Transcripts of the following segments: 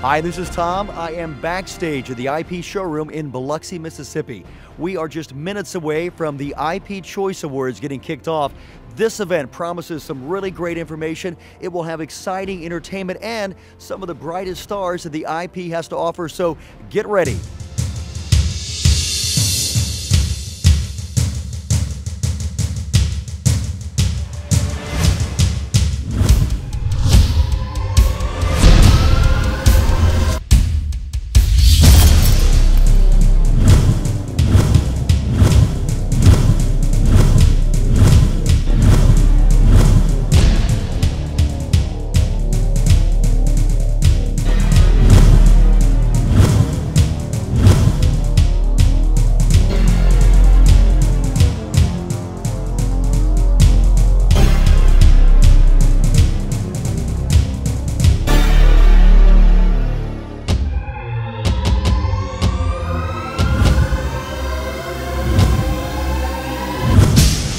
Hi, this is Tom. I am backstage at the IP showroom in Biloxi, Mississippi. We are just minutes away from the IP Choice Awards getting kicked off. This event promises some really great information. It will have exciting entertainment and some of the brightest stars that the IP has to offer, so get ready.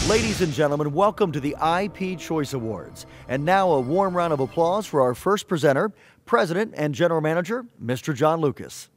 Ladies and gentlemen, welcome to the IP Choice Awards. And now a warm round of applause for our first presenter, President and General Manager, Mr. John Lucas.